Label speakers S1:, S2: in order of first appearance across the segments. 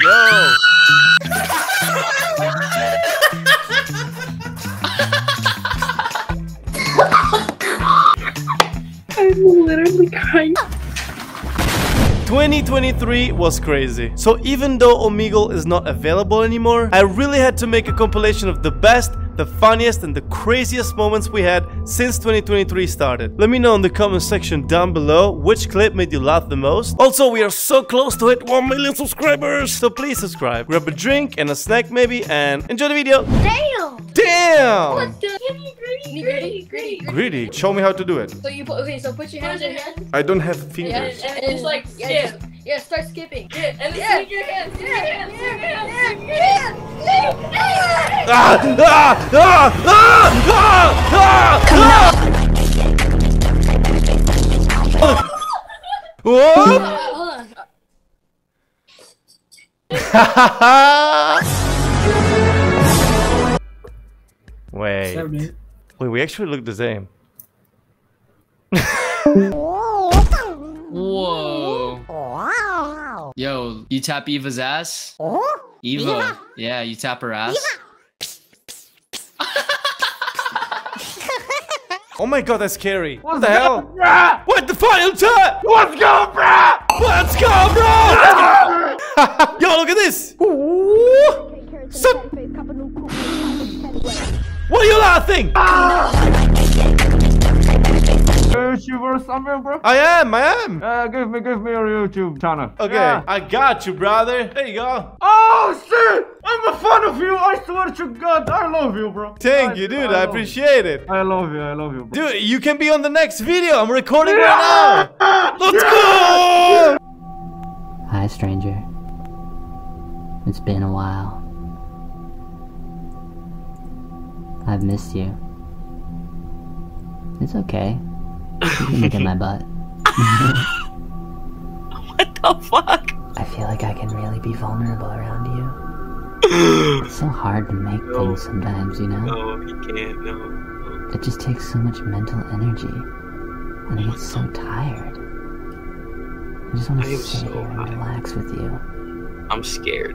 S1: Yo.
S2: I'm literally crying. 2023 was crazy. So even though Omegle is not available anymore, I really had to make a compilation of the best the funniest and the craziest moments we had since 2023 started. Let me know in the comment section down below which clip made you laugh the most. Also, we are so close to hit 1 million subscribers, so please subscribe. Grab a drink and a snack maybe and enjoy the video. Damn! Damn! Damn! What
S3: the? Gritty, gritty, gritty,
S2: gritty. Show me how to do it.
S3: So you put okay. So put your hands. Put your hands.
S2: I don't have fingers. Yeah, and, and it's like
S3: yeah, Just, yeah, start skipping. Yeah, and then yeah. your hands. Yeah, yeah, yeah, yeah, yeah.
S2: Ah, ah, ah,
S1: ah, ah, ah,
S2: Come ah. on. What? Hold
S1: on. Hold on.
S2: Wait. Seven, Wait, we actually look the same.
S4: Whoa.
S2: Yo, you tap Eva's
S3: ass? Eva. Eva.
S2: Yeah, you tap her ass. oh my god, that's scary. What, the hell?
S3: bruh? What
S2: the
S1: final turn? Let's go, bruh! Let's go, bro!
S2: Yo, look at this! Ooh. So what are you laughing? think? YouTuber something, bro? I am, I am. Uh, give me, give me your YouTube channel. Okay, yeah. I got you, brother. There you go. Oh, shit! I'm a fan of you. I swear to God, I love you, bro. Thank I, you, dude. I, I appreciate you. it. I love you. I love you, bro. Dude, you can be on the next video. I'm recording yeah! right now. Let's yeah! go!
S3: Hi, stranger. It's been a while. I've missed you. It's okay. You can look at my butt. what the fuck? I feel like I can really be vulnerable around you. it's so hard to make no. things sometimes, you know? No, you can't, no, no. It just takes so much mental energy. And I get so tired. I just want to sit so here and relax with you. I'm scared.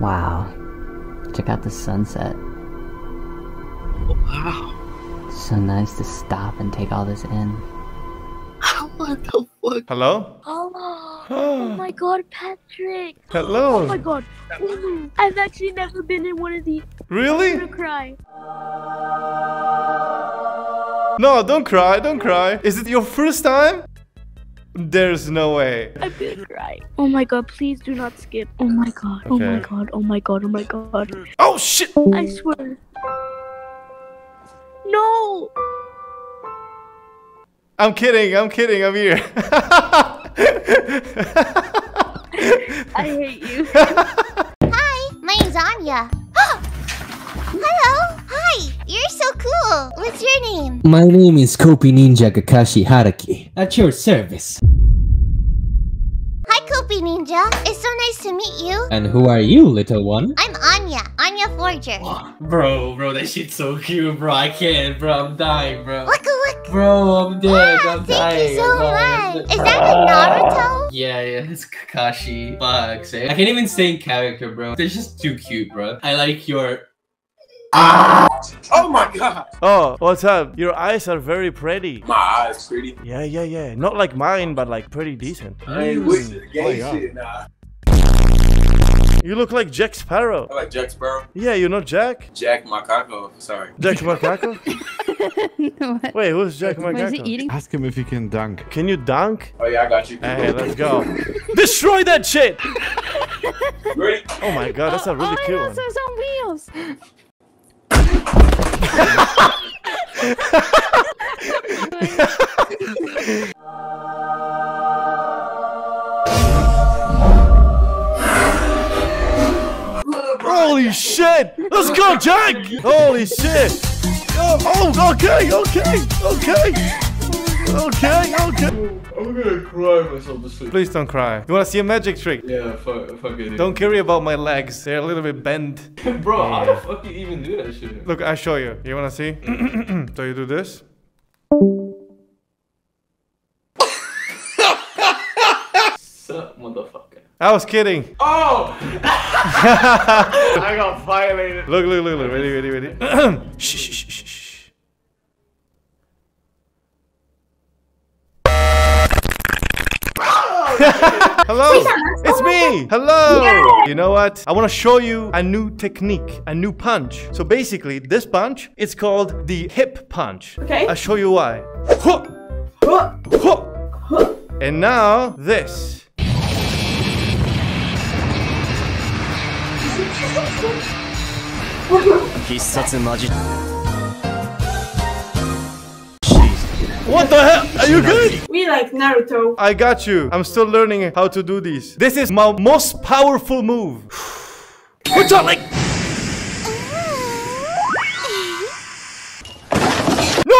S3: Wow. Check out the sunset. Wow. so nice to stop and take all this in. what the fuck? Hello? Hello. oh my god, Patrick. Hello. Oh my god. I've actually never been in one of these.
S2: Really? I'm gonna cry. No, don't cry, don't cry. Is it your first time? There's no way.
S1: I'm gonna cry.
S3: Oh my god, please do not skip. Oh my god. Okay. Oh my god. Oh my god. Oh my god.
S2: Oh shit! I swear. No! I'm kidding. I'm kidding. I'm here.
S4: I hate you. Hi, my name's Anya. Hello. Hi. You're so cool. What's your name?
S3: My name is Copy Ninja Kakashi Haraki. At your service.
S4: Poopy Ninja. It's so nice to meet you.
S3: And who are you, little one?
S4: I'm Anya. Anya Forger. Wow.
S3: Bro, bro, that shit's so cute, bro. I can't, bro. I'm dying, bro. Look, look. Bro, I'm dead. Wow, ah, I'm thank dying. Thank you so
S4: much. Is that a Naruto?
S3: Yeah, yeah. It's Kakashi. Fuck, sake. I can't even stay in character, bro. They're just too cute, bro. I like
S2: your Ah! Oh my god! Oh, what's up? Your eyes are very pretty. My eyes pretty? Yeah, yeah, yeah. Not like mine, but like pretty decent. I the oh, shit, nah. You look like Jack Sparrow. I like Jack Sparrow? Yeah, you know Jack?
S3: Jack Macaco, sorry.
S2: Jack Macaco? Wait, who's Jack Macaco? Is he eating? Ask him if he can dunk. Can you dunk?
S3: Oh yeah, I got you. Hey, let's go.
S2: Destroy that shit! Ready? Oh my god, that's a really oh, oh cool one. Holy shit! Let's go, Jack! Holy shit! Oh, okay, okay, okay! Okay, okay. I'm gonna cry myself to sleep. Please don't cry. You wanna see a magic trick? Yeah, fuck, it. Don't care about my legs. They're a little bit bent. Bro, how the fuck you even do that shit? Look, I show you. You wanna see? so you do this. Sup, motherfucker. I was kidding.
S1: Oh!
S2: I
S1: got violated.
S2: Look, look, look, look. Ready, ready, ready. shh, shh, shh.
S1: Hello. It's me. Hello. You
S2: know what? I want to show you a new technique, a new punch. So basically, this punch it's called the hip punch. Okay. I'll show you why. And now this. What the hell? Are you good? We like Naruto. I got you. I'm still learning how to do this. This is my most powerful move. What's up, like? No!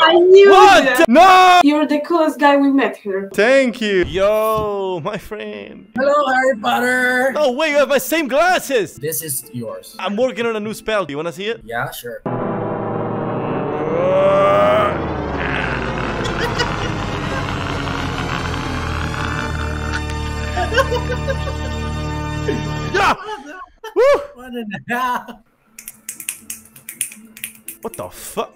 S2: I knew what? No! You're the coolest guy we met here. Thank you. Yo, my friend. Hello, Harry Potter. No way, you have my same glasses. This is yours. I'm working on a new spell. Do you want to see it? Yeah, sure. Uh...
S1: Woo!
S2: What the What the fuck?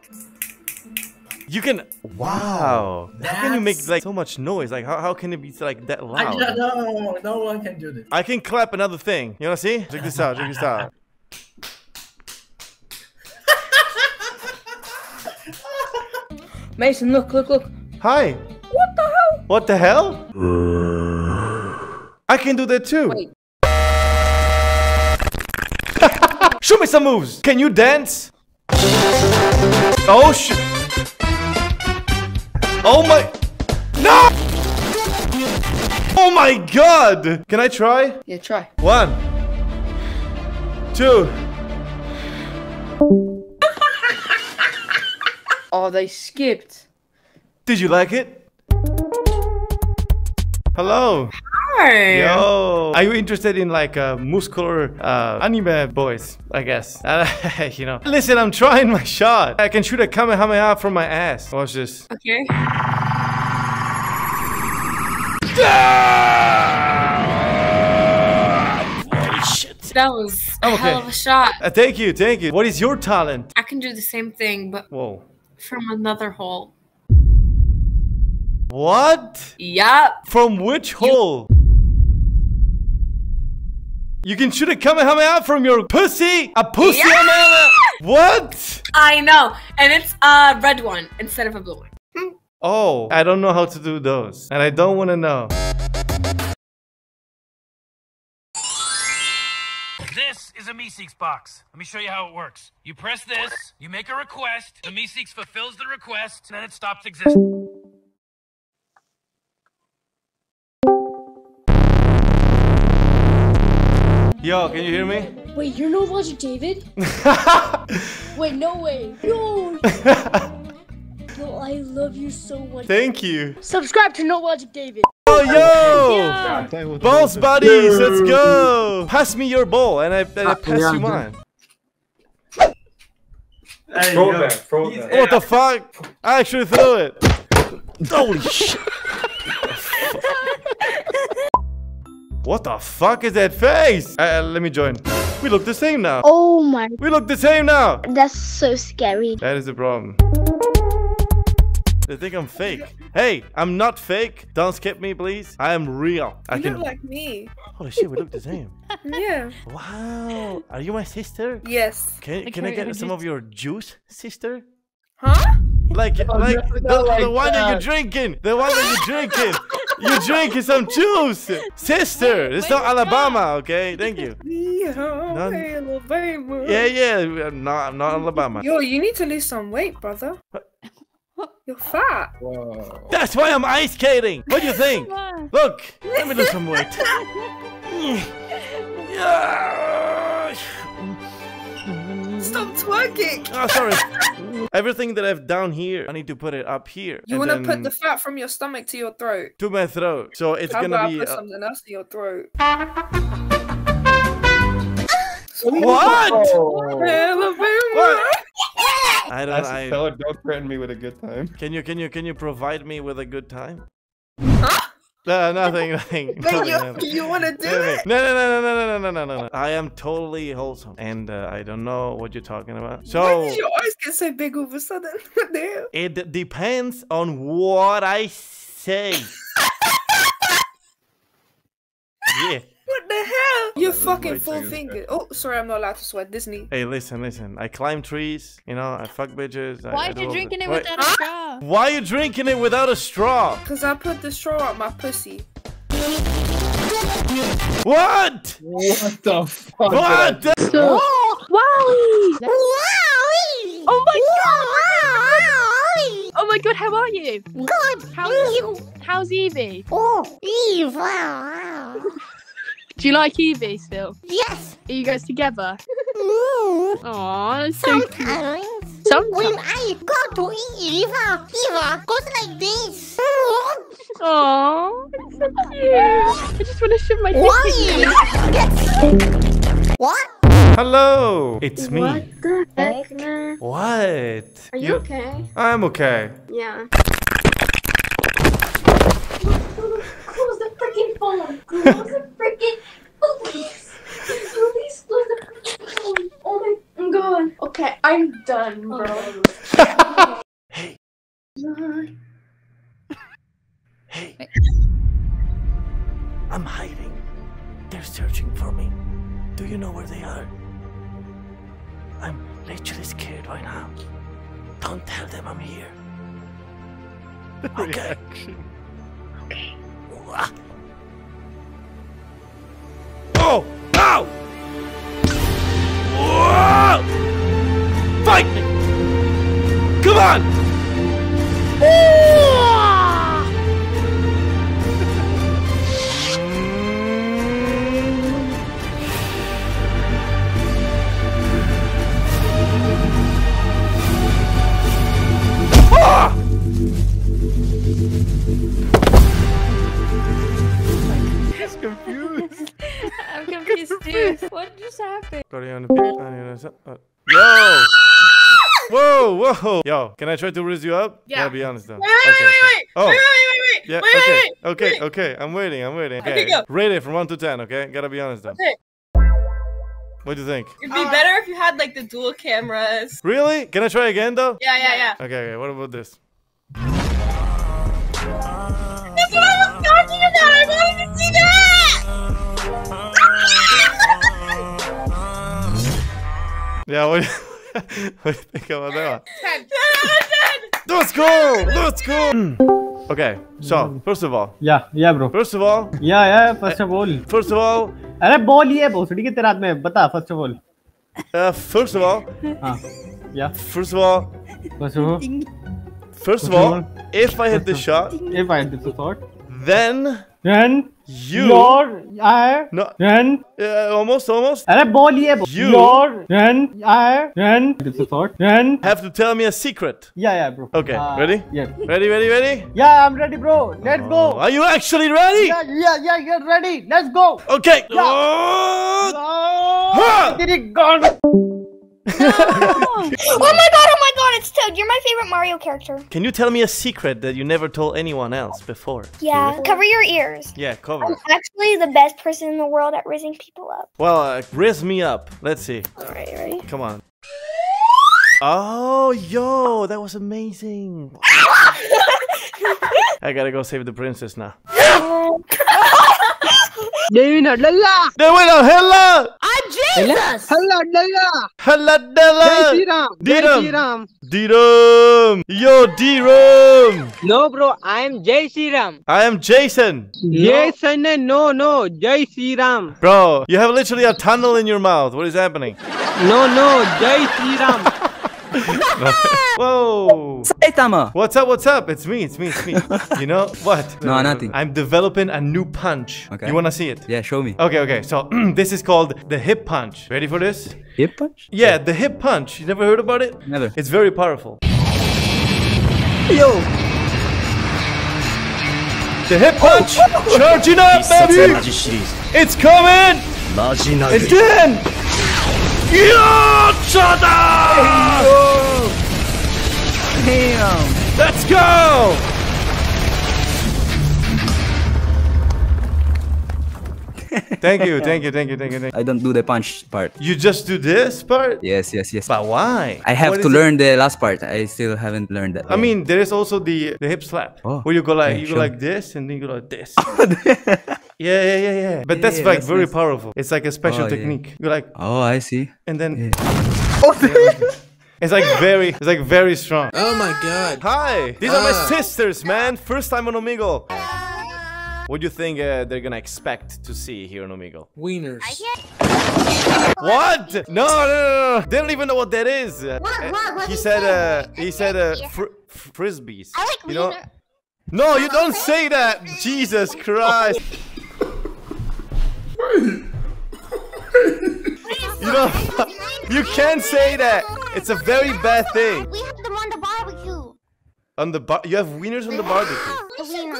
S2: You can wow. How can you make like so much noise? Like how, how can it be like that loud? I don't know. No one can do this. I can clap another thing. You wanna see? Check this out. Check this out. Mason, look, look, look. Hi. What the hell? What the hell? I can do that too. Wait, Show me some moves. Can you dance? Oh shit. Oh my. No! Oh my god! Can I try? Yeah, try. One. Two.
S3: oh, they skipped.
S2: Did you like it? Hello. Yo. Are you interested in like a uh, muscular uh, anime boys? I guess. you know. Listen, I'm trying my shot. I can shoot a kamehameha from my ass. Watch this. Okay.
S3: That was a okay. hell of a shot.
S2: Uh, thank you, thank you. What is your talent? I
S3: can do the same thing, but whoa, from another hole.
S2: What? Yup. From which you hole? You can shoot a Kamehameha from your pussy! A pussy yeah! Kamehameha! What?
S3: I know. And it's a red one instead of a blue one. Hmm.
S2: Oh, I don't know how to do those. And I don't want to know. This is a Meeseeks box. Let me
S3: show you how it works. You press this, you make a request, the Meeseeks fulfills the request, and then it stops existing.
S2: Yo, can you hear me?
S3: Wait, you're no Logic David? Wait, no way. No. no, I love you so much.
S2: Thank you.
S3: Subscribe to No Logic David.
S2: Oh, yo! yo. Balls buddies, let's go! Pass me your ball and I, and I ah, pass you mine. Throw throw What the fuck? I actually threw it. Holy shit. What the fuck is that face? Uh, uh, let me join. We look the same now. Oh my. We look the same now.
S3: That's so scary.
S2: That is the problem. They think I'm fake. Hey, I'm not fake. Don't skip me, please. I am real. I you can... look like me. Holy shit, we look the same. yeah. Wow. Are you my sister? Yes. Can, can I get some of your juice, sister? Huh? Like, oh, like, no, the, like the, one that. that you're drinking. The one that you're drinking. You're drinking some juice, sister. It's not Alabama, okay? Thank you.
S1: Yeah, Alabama.
S4: Yeah, yeah.
S2: Not, not Alabama. Yo,
S4: you need to lose some weight, brother. You're
S1: fat.
S2: Whoa. That's why I'm ice skating. What do you think? Look, let me lose some weight. yeah
S3: stop twerking. Oh, sorry.
S2: Everything that I've down here, I need to put it up here. You want to put the
S3: fat from your stomach to your throat.
S2: To my throat. So it's gonna about be I put uh...
S3: something else to your throat. what? what?
S2: Oh. I don't. As don't threaten me with a good time. Can you? Can you? Can you provide me with a good time? Huh? No, nothing, nothing. Wait, you, you want to do it? No, no, no, no, no, no, no, no, no. I am totally wholesome, and uh, I don't know what you're talking about. So Why did your
S3: eyes get so big all of a sudden?
S2: Damn. It depends on what I say. yeah.
S3: What the hell? You fucking full finger. Oh, sorry, I'm not allowed to sweat. Disney.
S2: Hey, listen, listen. I climb trees. You know, I fuck bitches. Why I, are you drinking it without Wait.
S4: a straw? Why are
S2: you drinking it without a straw?
S4: Because I put the straw up my pussy.
S2: What? What the fuck? What the? So
S1: Wowie! Wowie! Oh my god! Wowie! Oh my god, how
S4: are you? Good. How's, you? how's Evie? Oh, Eve! Do you like Evie still? Yes. Are you guys together? No.
S1: Aw, sometimes. So sometimes. When I go to Eva, Eva goes like this. Aww. it's so cute. I just want to shove my dick
S2: in What? Hello, it's me. What
S3: the heck, man?
S2: What? Are you, you okay? I'm okay.
S3: Yeah. Close the freaking phone. Close the freaking police! police Oh my god. Okay, I'm done, bro.
S1: hey.
S2: Hey. I'm hiding. They're searching for me. Do you know where they are? I'm literally scared right now. Don't tell them I'm here.
S1: Okay. okay.
S2: Oh! Ow! Oh! Whoa! Fight me! Come on! ah!
S1: It's confused. Dude, what just happened?
S2: Yo! Whoa, whoa! Yo, can I try to raise you up? Yeah. got be honest though. Wait,
S3: wait, okay, wait, wait,
S2: wait! Oh. Wait, wait, wait, wait! Yeah, wait, okay, wait, wait, okay, wait. okay, okay. I'm waiting, I'm waiting. Okay, okay go. Rate it from 1 to 10, okay? Gotta be honest though. Okay. What do you think?
S3: It'd be uh, better if you had like the dual cameras.
S2: Really? Can I try again though? Yeah, yeah, yeah. Okay, okay, what about this? Ja, och, och det kan man let Let's go! Let's go! Hmm. Okay, so, hmm. first of all. Yeah, yeah, bro. First of all. Yeah, yeah, first of all. Eh, first of all. अरे ball ये भोसड़ी के तेरे हाथ में बता first of all first of all हां या first of all
S3: first of all
S2: first of if i hit this shot if i hit this shot then then you. Your. I. No. Run. Uh, almost, almost. अरे You. Your. Run. I. Run. It's a thought. Run. Have to tell me a secret. Yeah, yeah, bro. Okay. Uh, ready? Yeah. Ready, ready, ready? Yeah, I'm ready, bro. Let's go. Oh, are you actually ready? Yeah,
S3: yeah, yeah. You're ready. Let's go.
S2: Okay. Yeah. Oh. Oh. Did it gone? No!
S4: oh my god, oh my god, it's Toad. You're my favorite Mario character.
S2: Can you tell me a secret that you never told anyone else before?
S4: Yeah, cover your ears. Yeah, cover. I'm actually the best person in the world at raising people up.
S2: Well, uh, raise me up. Let's see. Alright, ready? Come on. Oh, yo, that was amazing. I gotta go save the princess now. Oh, Devina Devina Hella. I'm Jesus.
S1: Hella Della.
S2: Hella Della. Diram. Diram. Yo Diram. No bro, I am Jay Siram. I am Jason. Jason, no, no, Jay Siram. Bro, you have literally a tunnel in your mouth. What is happening? No, no, Jay Siram. Whoa. Saitama. What's up? What's up? It's me. It's me. It's me. you know what? No, nothing. I'm developing a new punch. Okay. You want to see it? Yeah, show me. Okay, okay. So this is called the hip punch. Ready for this? Hip punch? Yeah, the hip punch. You never heard about it? Never. It's very powerful. Yo. The hip punch! Charging up, baby! It's coming! It's in. Yeah! Shota! Damn! Let's go! thank you, thank you, thank you, thank you, thank you. I don't do the punch part. You just do this part? Yes, yes, yes. But why? I have what to learn it? the last part. I still haven't learned that. I way. mean, there is also the the hip slap oh, where you go like yeah, you go like this and then you go like oh, this. Yeah, yeah, yeah, yeah. But yeah, that's yeah, like that's very powerful. It's like a special oh, technique. Yeah. You're like, oh, I see. And then. Oh, It's like very, it's like very strong. Oh my god. Hi, these uh. are my ah. sisters, man. First time on Omegle. What do you think uh, they're gonna expect to see here on Omegle? Wieners. What? No, no, no, no, They don't even know what that is. What, what, uh, what he said, uh, he said uh, fr frisbees. I like you know? No, you don't say that. Jesus Christ. you know. You can not say that. It's a very bad thing. We
S4: have them on the barbecue.
S2: On the bar, you have wieners on the barbecue.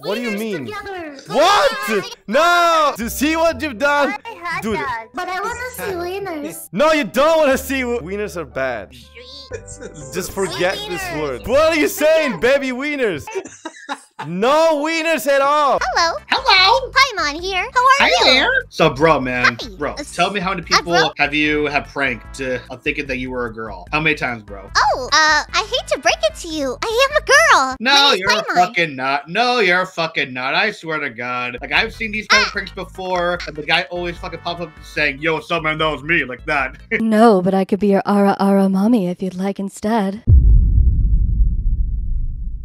S4: What do you mean?
S2: What? No! To see what you've done? Dude.
S4: But I want to see wieners.
S2: No, you don't want to see wieners are bad. Just forget this word. What are you saying, baby wieners? No wieners at all.
S4: Hello. Hello. Paimon here. How are Hi you? Hi there.
S3: So, bro, man, Hi. bro, tell me how many people uh, have you have pranked uh, thinking that you were a girl? How many times, bro?
S4: Oh, uh, I hate to break it to you. I am a girl. No, you're Paimon.
S3: a fucking not. No, you're a fucking not. I swear to God. Like I've seen these kind of ah. pranks before, and the guy always fucking pops up saying, "Yo, someone knows me," like that.
S4: no, but I could be your ara ara mommy if you'd like instead.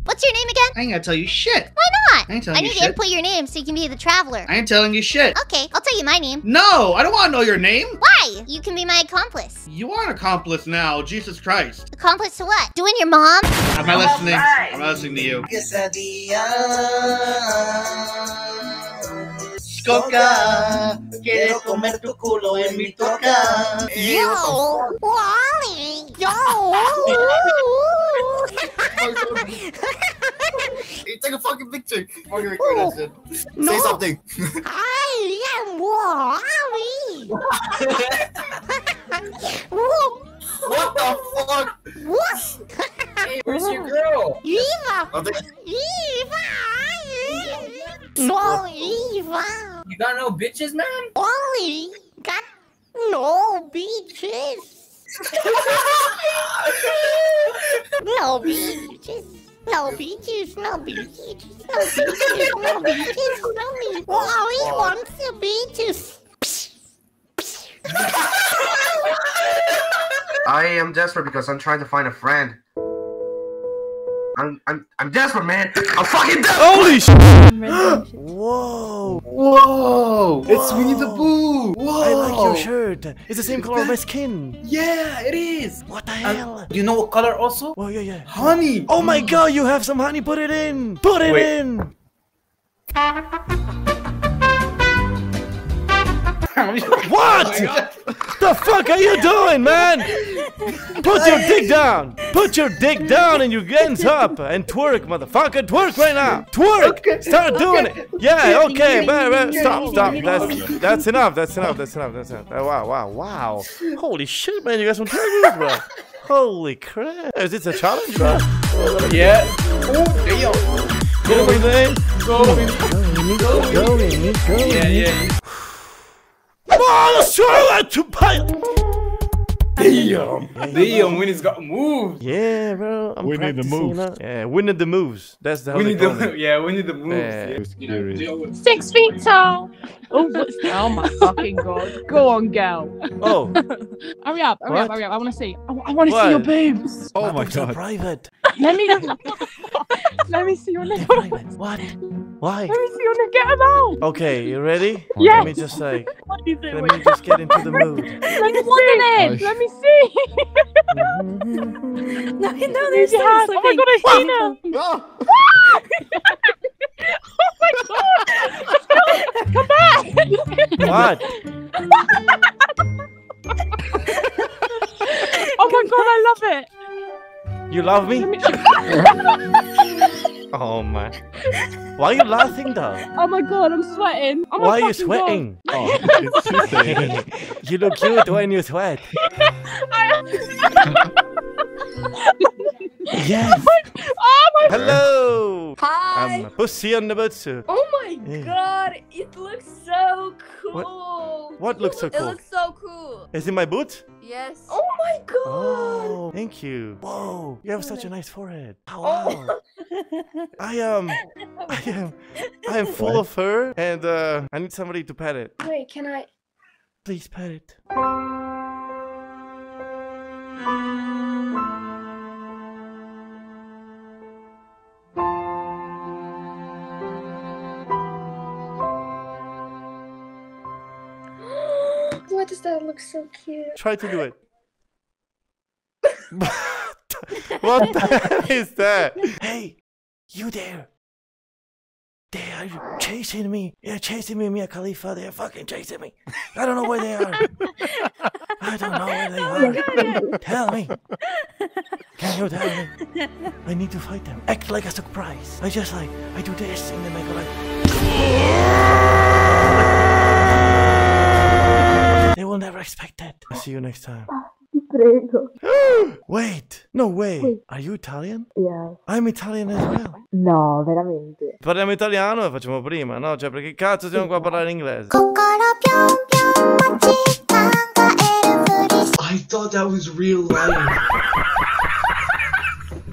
S4: What's your name again? I ain't
S3: going to tell you shit.
S4: Why not? I ain't telling I you shit. I need to input your name so you can be the traveler. I ain't
S3: telling you shit.
S4: Okay, I'll tell you my name.
S3: No, I don't want to know your name.
S4: Why? You can be my accomplice. You
S3: are an accomplice now, Jesus Christ.
S4: Accomplice to what? Doing your mom? Am
S3: I listening? Am I listening to you?
S4: Yes, coca. Quiero comer tu culo en mi toca. Yo,
S1: Wally, yo.
S4: take a fucking picture. Fucking record that oh, shit. No. Say something. I
S1: am Wally. What the fuck? What? hey, where's your girl? Eva! Eva!
S3: No, Eva! You got no bitches, man? Only got no bitches!
S4: no bitches! No beaches, no beaches, no beaches, no beaches, no beaches. Well, he wants the beaches.
S3: I am desperate because I'm trying to find a friend. I'm I'm I'm desperate, man. I'm fucking desperate. Holy shit!
S1: Whoa. Whoa! Whoa!
S2: It's Winnie the Pooh! Whoa! I like your shirt. It's the same color of my skin. Yeah, it is. What the uh, um, Do You know what color also? Oh yeah yeah. Honey. Oh my god! You have some honey. Put it in. Put it Wait. in what? the fuck are you doing, man? Put your dick down. Put your dick down and your hands up and twerk, motherfucker. Twerk right now. Twerk. Okay. Start okay. doing it. Yeah. Okay. but, stop. Stop. That's that's enough. That's enough. That's enough. That's enough. wow. Wow. Wow. Holy shit, man. You got some to bro? Holy crap. Is this a challenge, bro? Yeah. Oh, damn. Get away, man. Go. Go. Go. Go. Go. Yeah. Yeah. Ball Charlotte to play. Damn, damn, Winnie's got moves. Yeah, bro. I'm we need the moves. That. Yeah, need the moves. That's the. We need the. Yeah, we need the moves. Yeah.
S3: Yeah. Six feet tall. Oh, oh my fucking god! Go on, girl. Oh. hurry up! Hurry what? up! Hurry up! I want to see. I, I want to see your
S2: boobs. Oh my, my god! Private.
S3: Let me. Let me see your nipple. What? Why? Let me see your nipple. Get them out.
S2: Okay, you ready? Yes. Let me just like. Let me just get into the mood. Let me
S1: see. Let me Mm-hmm. see. no, no, there's oh your oh my god, I see now. oh my god! Come back!
S2: What?
S3: oh my god, I love it.
S2: You love me? oh my. Why are you laughing though?
S3: Oh my god, I'm sweating. Oh, Why are you sweating? Oh,
S2: you look cute when you sweat.
S1: I
S2: yes.
S3: oh my Hello. Hi. I'm
S2: Pussy on the boots. Oh
S3: my yeah. god, it looks so cool. What, what looks so cool? It looks so cool.
S2: Is it my boot?
S3: Yes. Oh my
S2: god. Oh, thank you. Whoa, you have such a nice forehead. Oh, wow. Oh. I am, um, I am, I am full what? of fur, and uh, I need somebody to pet it. Wait, can I? Please pet it.
S1: does that look so cute?
S2: Try to do it. what the hell is that? Hey, you there? They are chasing me. They're chasing me, Mia Khalifa. They're fucking chasing me. I don't know where they are. I don't know where they oh are. Tell me. Can you tell me? I need to fight them. Act like a surprise. I just like, I do this and then I go like. will never expect that. I'll see you next time. Prego. Ah, wait, no way. Are you Italian? Yeah. I'm Italian as well. No, veramente. Parliamo italiano e facciamo prima, no? Cioè, perché cazzo siamo qua a parlare inglese? I thought that was real life.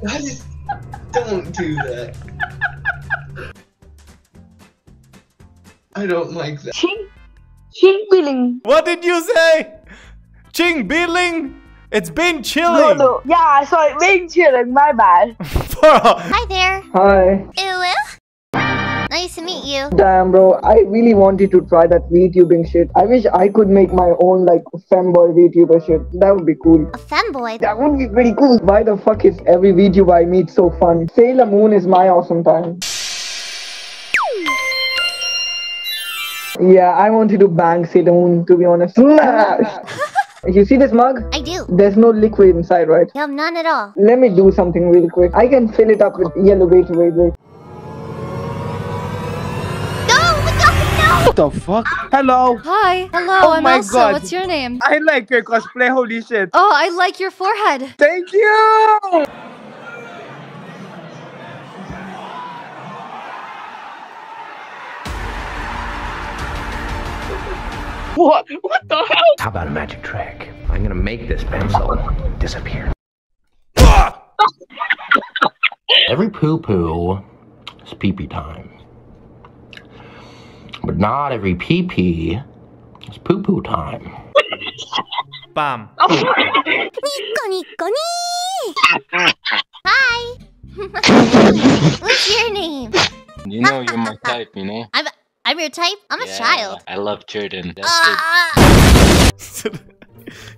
S2: just is... Don't do that. I don't like that. Ching Biling. What did you say? Ching Biling? It's been chilling. No, no. Yeah, it. been chilling. My bad. Hi
S4: there.
S3: Hi. Hello. Nice to meet you. Damn, bro. I really wanted to try that
S4: VTubing shit. I wish I could make my own, like, femboy VTuber shit. That would be cool. A femboy? That would be pretty cool. Why the fuck is every VTuber I meet so fun? Sailor Moon is my awesome time. Yeah, I wanted to bang Sidon, to be honest. Smash! You see this mug? I do. There's no liquid inside, right? You none at all. Let me do something real quick. I can fill it up with yellow wait, Wait.
S3: What the fuck? Hello.
S4: Hi. Hello. Oh I'm my Elsa. God. What's your name? I
S3: like your cosplay. Holy shit.
S4: Oh, I like your forehead. Thank you.
S1: What? What the hell?
S4: How about a magic trick?
S3: I'm gonna make this pencil disappear. Every poo poo is pee pee time. But not every pee pee
S2: is poo poo time. Bam.
S1: Nico Hi!
S4: What's your name?
S2: You know, you're my type, you know?
S4: I'm I'm your type. I'm a child.
S2: I love Jordan.
S1: Ah.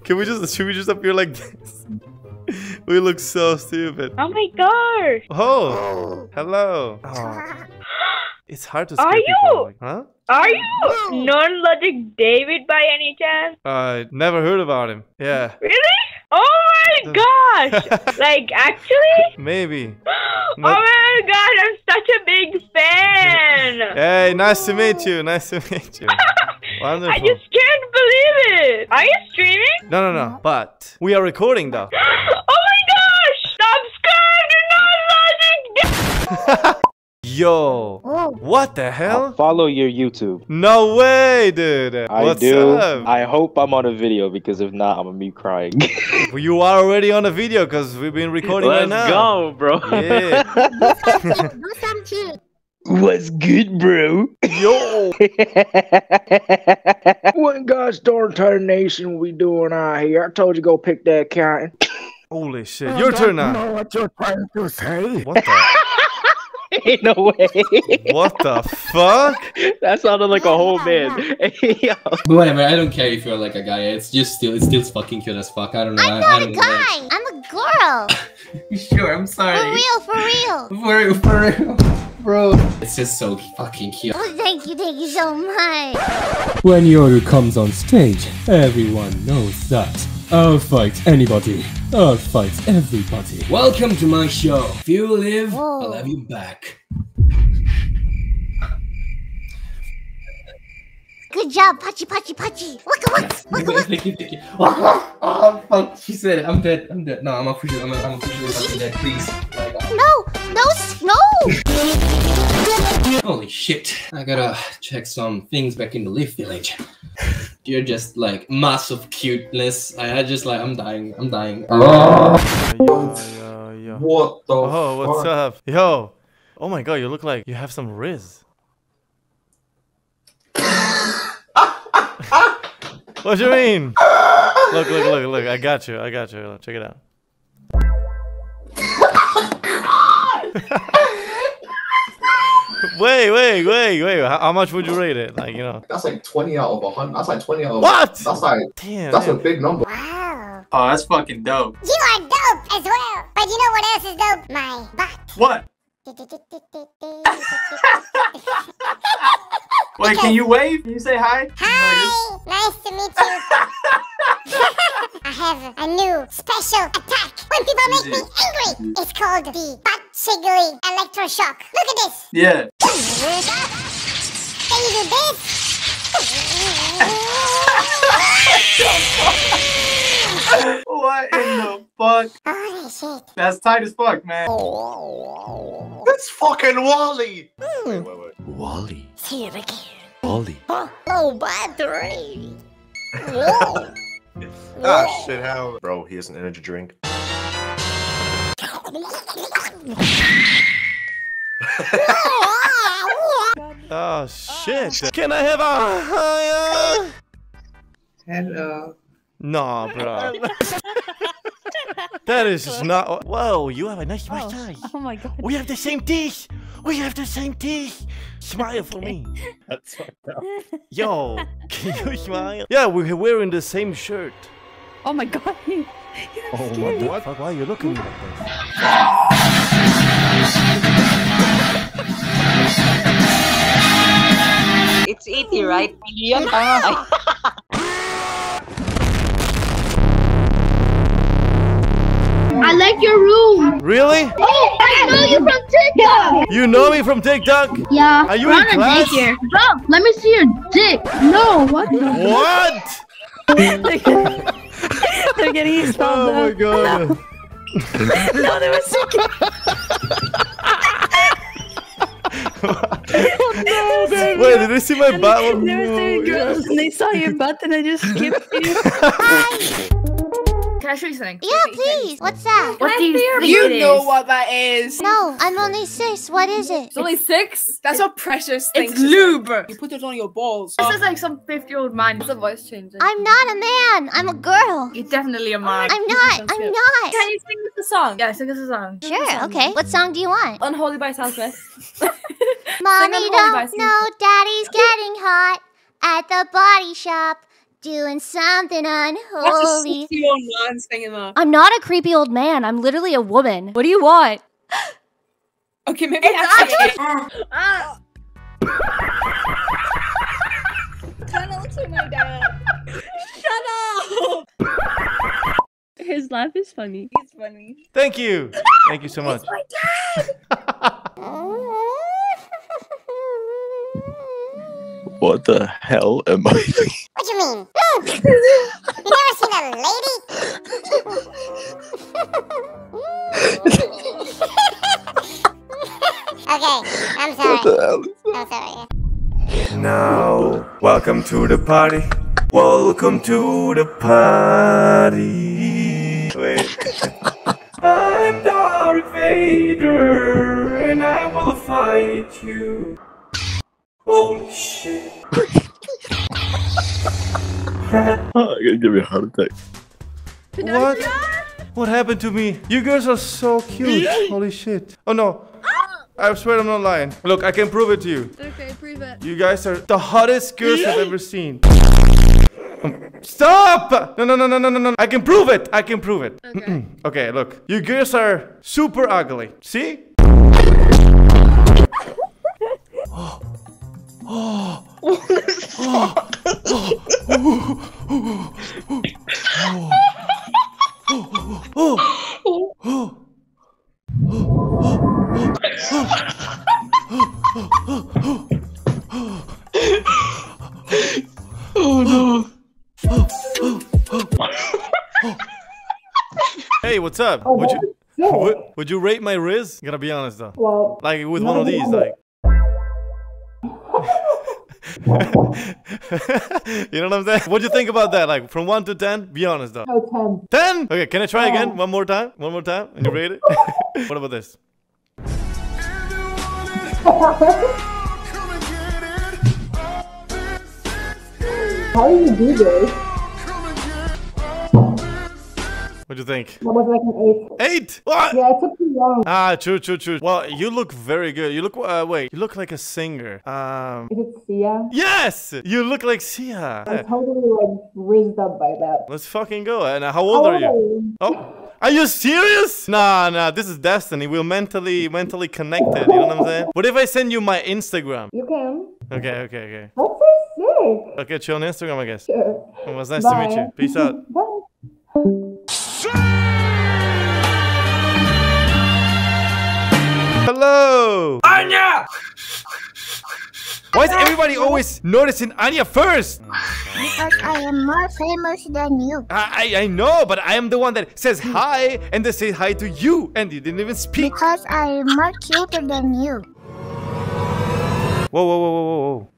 S2: Can we just should we just appear like this? we look so stupid. Oh my gosh. Oh, hello. Oh. It's hard to scare Are you? Like, huh?
S1: Are you
S4: non-logic David by any chance?
S2: I uh, never heard about him. Yeah.
S4: Really? Oh, oh my gosh! like actually? Maybe. Not... Oh my god! I'm such a big fan.
S2: Hey, nice to meet you. Nice to meet you. Wonderful. I just
S4: can't believe it. Are you streaming?
S2: No, no, no. But we are recording though. oh
S1: my gosh! Subscribe to Not
S2: Logic. Yo, oh. what the hell? I'll follow your YouTube. No way, dude. I What's do. Up? I hope I'm on a video because if not, I'm gonna be crying. you are already on a video because we've been recording Let's right now. go, bro. Yeah. do something. Do something.
S3: What's good, bro? Yo! what in God's darn turn nation we doing out here? I told you go pick that cotton.
S2: Holy shit, oh, your turn now. I don't
S1: know what you're trying to say. What the?
S2: In a way. What the fuck? That sounded like a whole man.
S3: But whatever, I don't care if you're like a guy. It's just still, it's still fucking cute as fuck. I don't know. I'm not I, I a guy.
S4: Know. I'm a girl.
S3: sure, I'm sorry. For real,
S4: for real.
S3: For, for real. Bro. It's just so fucking cute. Oh,
S4: thank you, thank you so much.
S3: When Yoru comes on stage, everyone knows that. I'll fight anybody. I'll fight everybody. Welcome to my show. If you live, Whoa. I'll have you back. Good
S4: job, Pachi Pachi Pachi. Look, waka
S3: waka waka. Flicky flicky. Oh, oh, oh, fuck. She said it. I'm dead. I'm dead. No, I'm officially. I'm, I'm officially fucking dead. Please.
S4: Uh, no, no, no.
S3: Holy shit. I gotta check some things back in the Leaf Village. You're just like massive cuteness. I, I just like, I'm dying. I'm dying.
S2: Oh. Yo, yo, yo. What the Oh, what's up? Yo. Oh my god, you look like you have some rizz. What you mean? Look, look, look, look. I got you. I got you. Look, check it out. wait, wait, wait, wait. How, how, much would you rate it? Like, you know. That's like 20
S3: out of 100. That's like 20 out of What? That's like. Damn.
S2: That's man. a big number. Wow. Oh, that's fucking
S3: dope.
S4: You are dope as well. But you know what else is dope? My butt. What? Wait, can you wave? Can you say hi? Hi! Nice to meet you. I have a new special attack. When people make me angry, it's called the butt Electro electroshock. Look at
S2: this. Yeah. you do this. what in the fuck? That's tight as fuck, man. That's fucking Wally. Mm. Wait, wait, wait. Wally. See you again. Wally. Oh, oh
S4: battery. ah, oh,
S2: shit, how? Bro, he has an energy drink. oh, shit. Can I have a higher? Hello. No, bro. that is not. Whoa, you have a nice oh, mustache. Oh. oh my god. We have the same teeth. We have the same teeth. Smile for me. That's fucked Yo, can you smile? Yeah, we're wearing the same shirt. Oh my god. You're oh scary. my god. Why are you looking at me like this?
S1: It's 80, right, William?
S2: I like your room. Really? Oh, I know you from TikTok. You know me from TikTok? Yeah. Are you Run in class? Daycare.
S3: Bro, let me see your dick. No, what? What? They're getting expelled. Oh my
S2: god. No.
S1: they were sinking.
S2: oh, no, Wait, did they see my butt? They were saying oh,
S1: they saw your butt, and I just skipped you. can I show you something?
S4: Yeah, please. What's that? What do you think You know is? what that is. No, I'm only six. What is it? It's only six? That's a precious thing. It's lube.
S3: Like. You put it on your balls. This
S4: is like some 50-year-old man. It's a voice changer. I'm not a man. I'm a girl. You're definitely a man. I'm not. I'm not. Can you sing us a song? Yeah, sing us a song. Sure, song. okay. What song do you want? Unholy by Southwest. Mommy don't know Daddy's getting hot at the body shop doing something unholy. I'm not a creepy old man. I'm literally a woman. What do you want? okay, maybe
S1: it's actually. Uh, kind of looks like my dad. Shut up.
S3: His laugh
S2: is funny. He's funny. Thank you. Thank you so much. It's my dad. What the hell am I? What do
S1: you mean? Look, you never seen a lady.
S2: okay, I'm sorry. What the hell I'm sorry. Now, welcome to the party. Welcome to the party. Wait. I'm Darth Vader, and I will fight you. Holy shit. I'm gonna give me a heart attack. What? What happened to me? You guys are so cute. Holy shit. Oh no. I swear I'm not lying. Look, I can prove it to you.
S1: Okay, prove it.
S2: You guys are the hottest girls I've ever seen. Um, stop! No, no, no, no, no, no, no. I can prove it. I can prove it. Okay. okay, look. You girls are super ugly. See?
S1: oh, oh, oh, oh, oh, oh, oh, oh, oh, oh, oh, oh. Oh no.
S2: Hey, what's up? Oh, would you would, would you rate my Rizz? Gotta be honest though. Well, like with one of these, like you know what I'm saying? What do you think about that? Like from one to ten? Be honest though. 10. 10? Okay, can I try 10. again? One more time? One more time? And you rate it? what about this?
S4: How do you do this?
S2: What do you think? That was like an eight. Eight? What? Yeah, it took too long. Ah, true, true, true. Well, you look very good. You look, uh, wait, you look like a singer. Um, Is it Sia? Yes! You look like Sia. I'm
S4: totally like rizzed up by that.
S2: Let's fucking go. And uh, how old how are, you? are you? Oh. Are you serious? Nah, nah, this is destiny. We're mentally, mentally connected. You know what I'm saying? What if I send you my Instagram?
S1: You can.
S2: Okay, okay, okay.
S1: That's so sick.
S2: I'll you on Instagram, I guess. Sure. It was nice Bye. to meet you. Peace out. Bye. Hello! Anya! Why is everybody always noticing Anya first?
S4: Because I am more famous than you.
S2: I, I, I know, but I am the one that says hi and they say hi to you and you didn't even speak. Because I am more cuter than you. Whoa, whoa, whoa, whoa, whoa.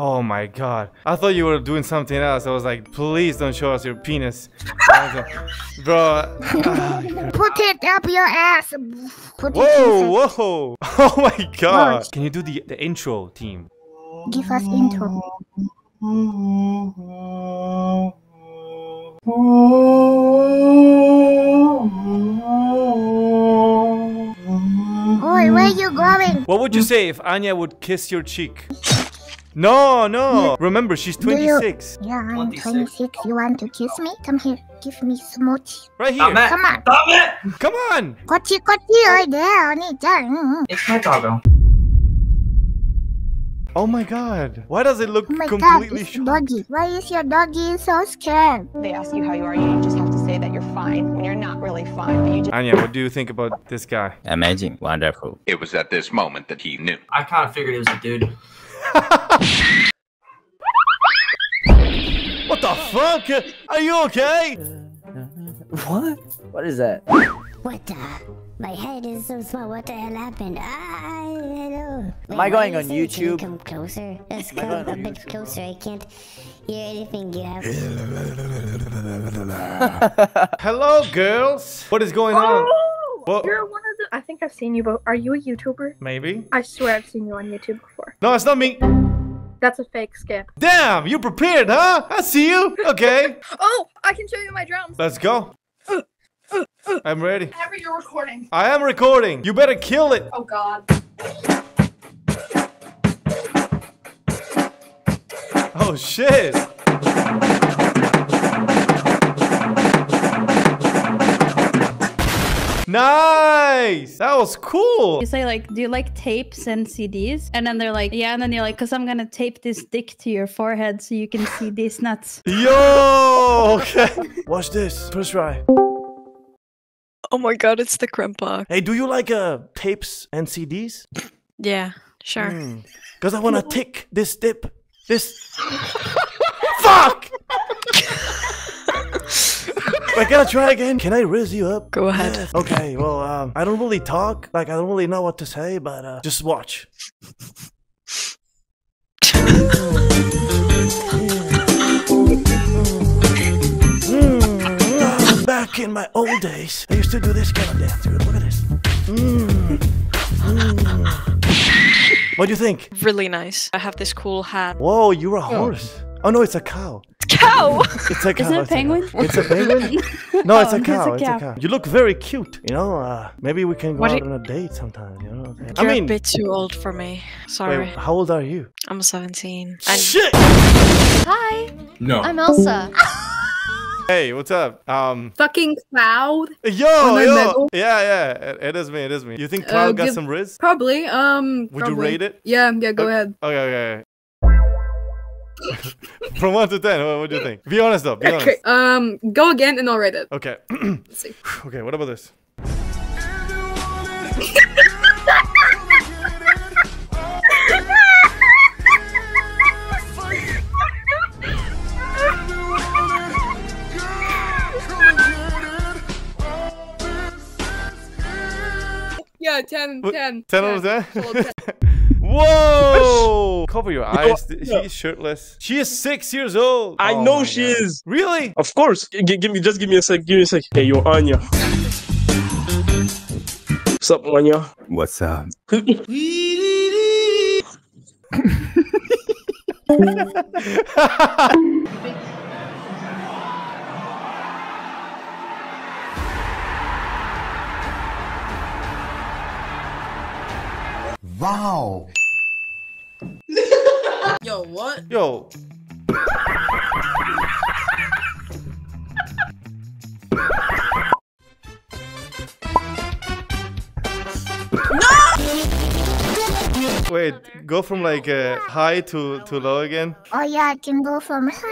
S2: Oh my god. I thought you were doing something else. I was like, please don't show us your penis. Bro.
S4: Put it up your ass. Put whoa,
S2: whoa. Oh my god. Can you do the, the intro team?
S1: Give us intro. Oi, where you going?
S2: What would you say if Anya would kiss your cheek? No, no. Remember, she's 26.
S4: Yeah, I'm 26. You want to kiss me? Come here. Give me smooch. Right here. on. Come on. 다음에. Come on. 꼬치 꼬치 mm, mm. It's my
S2: doggo. Oh my god. Why does it look oh my completely
S4: god, doggy. Why is your doggy so scared? They ask you how you are, you just have to say that you're fine when you're not really fine. But you just
S2: Anya, what do you think about this guy? Amazing. Wonderful. It was at this
S3: moment that he knew.
S2: I kind of figured it was a dude
S1: what
S2: the fuck? Are you okay? What?
S1: What is
S3: that?
S4: What the? My head is so small. What the hell happened? Ah, I don't know.
S2: Wait, Am I going on YouTube? Can come closer. Let's come a bit YouTube? closer.
S4: I can't hear anything you have.
S2: Hello, girls. What is going on? You're
S4: one of the. I think I've seen you, but are you a YouTuber? Maybe. I swear I've seen you on YouTube before. No, it's not me. That's a fake skip.
S2: Damn, you prepared, huh? I see you. Okay.
S4: oh, I can show you my drums.
S2: Let's go. I'm ready.
S4: Whenever you're recording.
S2: I am recording. You better kill it. Oh, God. Oh, shit. nice. That was cool. You
S3: say like, do you like tapes and CDs? And then they're like, yeah. And then you're like, because I'm going to tape this dick to your forehead so you can see these nuts.
S2: Yo, okay. Watch this. First try. Oh my god, it's the Krempok. Hey, do you like uh, tapes and CDs? Yeah, sure. Because hmm. I want to tick this dip. This. Fuck! I gotta try again. Can I raise you up? Go ahead. Okay, well, um, I don't really talk. Like, I don't really know what to say, but uh, just watch. Hmm. back in my old days, I used to do this kind of dance. Dude, look at this. Hmm. Hmm. What do you think? Really nice. I have this cool hat. Whoa, you're a oh. horse. Oh no, it's a cow. Cow. It's a cow. is it a penguin? It's a penguin. No, it's a, cow, it's a cow. It's a cow. You look very cute. You know, uh, maybe we can go what out on a date sometime. You know. You're I mean, a bit
S3: too old for me. Sorry. Wait,
S2: how old are you?
S3: I'm 17. i Shit. Hi. No. I'm Elsa.
S2: Hey, what's up? Um,
S3: Fucking Cloud.
S2: Yo, yo. Yeah, yeah. It, it is me. It is me. You think Cloud uh, got some rizz?
S3: Probably. Um. Would probably. you rate it? Yeah. Yeah. Go okay. ahead.
S2: Okay. Okay. From one to ten, what, what do you think? Be honest though. Be honest. Okay,
S3: um, go again and I'll rate it. Okay. Let's see.
S2: Okay, what about this?
S3: yeah, 10, 10. 10, out of
S2: 10? Whoa! Cover your eyes. No, She's shirtless. She is six years old. I oh know she God. is. Really? Of course. G give me, just give me a sec. Give me a sec. Hey, yo, Anya. What's up, Anya?
S3: What's up?
S2: Wow. Yo, what? Yo. Wait, go from like uh, high to, to low again.
S4: Oh yeah, I can go
S1: from high.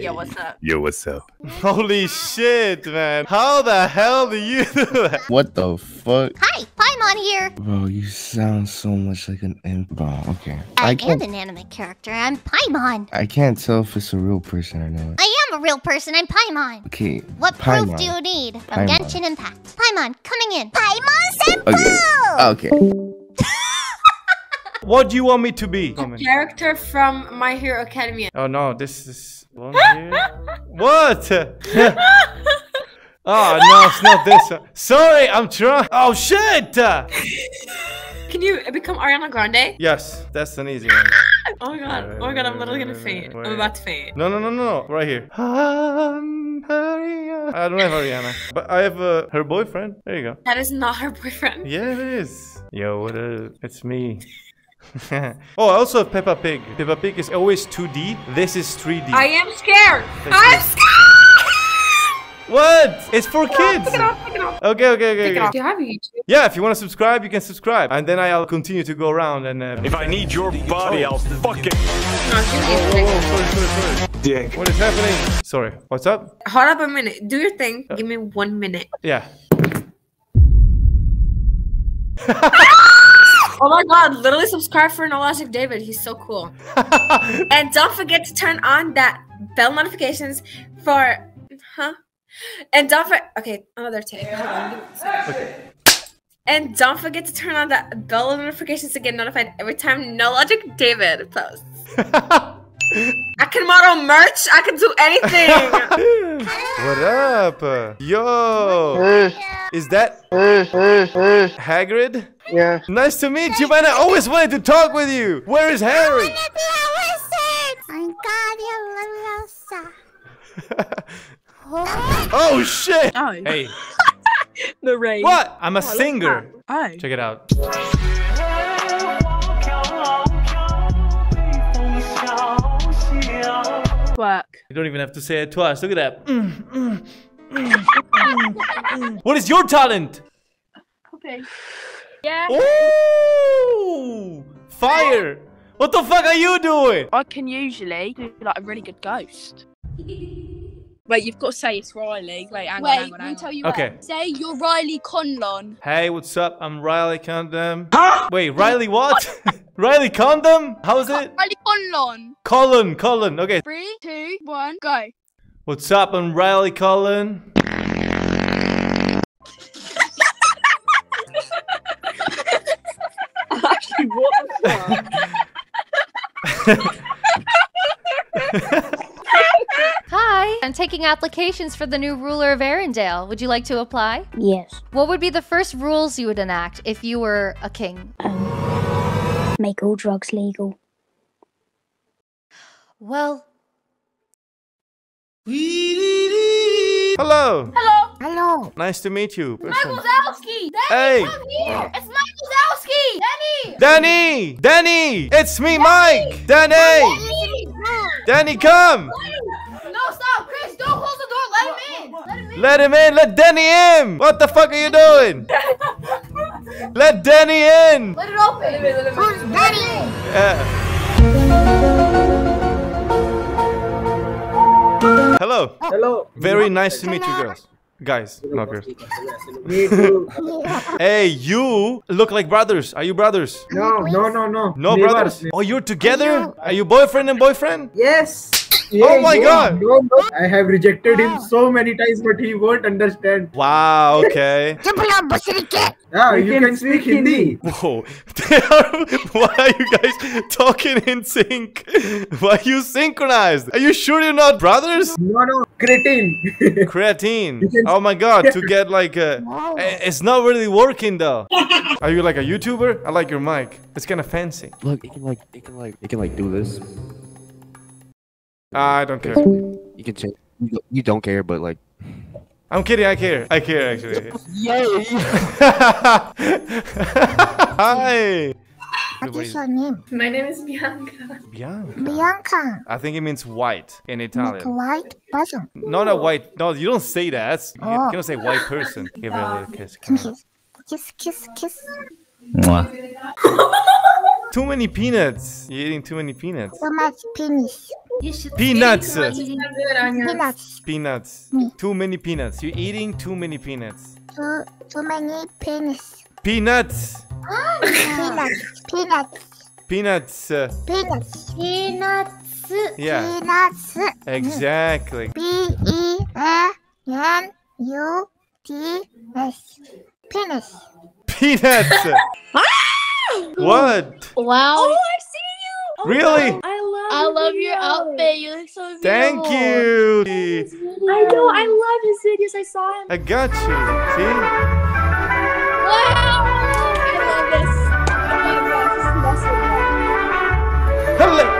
S2: Yo, what's up? Yo, what's up? Holy shit, man. How the hell do you do that? What the fuck? Hi,
S4: Paimon here.
S3: Bro, you
S2: sound so much like an
S3: improv. Okay. I, I am an
S4: anime character. I'm Paimon.
S3: I can't tell if it's a real person or not.
S4: I i am a real person. I'm Paimon.
S2: Okay. What Paimon. proof do you
S4: need Paimon. Genshin Impact? Paimon, coming in. Paimon
S2: Senpu! Okay. okay. what do you want me to be? A
S3: character from My Hero Academia.
S2: Oh no, this is what? oh no, it's not this. Sorry, I'm trying. Oh shit!
S3: Can you become Ariana Grande?
S2: Yes, that's an easy one.
S3: oh my god. Oh my god, I'm literally gonna faint. Wait. I'm about to faint.
S2: No, no, no, no, no. Right here. I don't have Ariana, but I have uh, her boyfriend. There you go. That is not her boyfriend. Yeah, it is. Yo, what a! It's me. oh, I also have Peppa Pig. Peppa Pig is always 2D. This is 3D. I am
S1: scared. I'm scared.
S2: What? It's for kids. Take it off, take it off. Okay, okay, okay. Take okay. It off. Do you have YouTube? Yeah, if you want to subscribe, you can subscribe. And then I'll continue to go around and... Uh, if I need your body, I'll fucking...
S3: Oh, sorry, sorry,
S2: sorry. Dick. What is happening? Sorry, what's up?
S3: Hold up a minute. Do your thing. Give me one minute. Yeah. Oh my god, literally subscribe for Logic David. He's so cool. and don't forget to turn on that bell notifications for huh? And don't forget. Okay, another take. Okay. And don't forget to turn on that bell notifications to get notified every time No Logic David posts. I can model merch. I can do anything.
S2: what up? Yo. Is that Hagrid? Yeah. Nice to meet you, man. I always wanted to talk with you. Where is Harry?
S1: I wizard. I'm Wingardium Leviosa. Oh, oh shit! Oh. Hey. the rain. What? I'm a oh, singer. Oh. Check it out. Work.
S2: You don't even have to say it twice. Look at that. Mm, mm,
S1: mm, mm.
S2: what is your talent?
S1: Okay.
S3: Yeah.
S2: Ooh! Fire! What the fuck are you doing? I
S3: can usually do like a really good ghost. Wait, you've got to say it's Riley. Wait, hang Wait, on, hang tell you Okay. what. Say you're Riley Conlon.
S2: Hey, what's up? I'm Riley Condom. Wait, Riley what? Riley Condom? How is it?
S3: Riley
S1: Conlon.
S2: Colin, Colin. Okay.
S1: Three, two, one, go.
S2: What's up? I'm Riley Colin.
S1: Actually, what
S2: the fuck?
S4: Hi! I'm taking applications for the new ruler of Arendelle. Would you like to apply? Yes. What would be the first rules you would enact if you were a king?
S1: Um, make all drugs legal. Well. Hello! Hello! Hello!
S2: Nice to meet you. Mike
S1: Wazowski! Danny, hey! come here!
S3: It's Mike Wazowski! Danny!
S2: Danny! Danny! It's me, Danny. Mike! Danny! Danny, Danny come!
S3: don't close the door. Let what, him in.
S2: What, what? Let him in. Let him in. Let Denny in. What the fuck are you doing? let Denny in.
S3: Let it open. Let, let, Who's Denny?
S2: Yeah. Hello. Hello. Very nice to meet you girls. Guys, not girls. hey, you look like brothers. Are you brothers? No, no, no, no. No brothers? Oh, you're together? Are you boyfriend and boyfriend?
S3: Yes. Yeah, oh my no, god! No, no. I have rejected him ah. so many times, but he won't understand.
S2: Wow, okay. yeah, you, can, can, speak Hindi. Hindi. Whoa. Why are you guys talking in sync? Why you synchronized? Are you sure you're not brothers? No, no, creatine. creatine. Oh my god, to get like a. Uh, wow. Eh, it's not really working though. are you like a YouTuber? I like your mic. It's kind of fancy. Look,
S3: it can like, it can like, it can like do this.
S2: I don't care.
S3: You can change. You don't care, but like.
S2: I'm kidding. I care. I care actually. Yay! Hi. What is
S3: your name? My name is Bianca.
S2: Bianca.
S4: Bianca.
S2: I think it means white in Italian.
S4: white person.
S2: Not a white. No, you don't say that. You oh. You don't say white person. Give her a little kiss.
S1: Kiss, kiss, kiss, kiss.
S2: Mwah. too many peanuts. You're eating too many peanuts.
S4: So much penis. Peanuts. Peanuts.
S2: Peanuts. Hmm. Too many peanuts. You're eating too many peanuts.
S4: Too too many peanuts.
S2: Peanuts.
S4: peanuts. Peanuts.
S2: Peanuts. Uh,
S4: peanuts. Peanuts. Yeah. Peanuts.
S2: Exactly.
S4: P E A N U T S. Penis.
S2: Peanuts. Ah! what? Wow. Oh, Oh, really? Wow.
S3: I love. I love your outfit. You look so beautiful. Thank you. I know. I
S4: love his videos. I saw
S2: him. I got you. See?
S1: Wow. I
S2: love this. Oh Hello.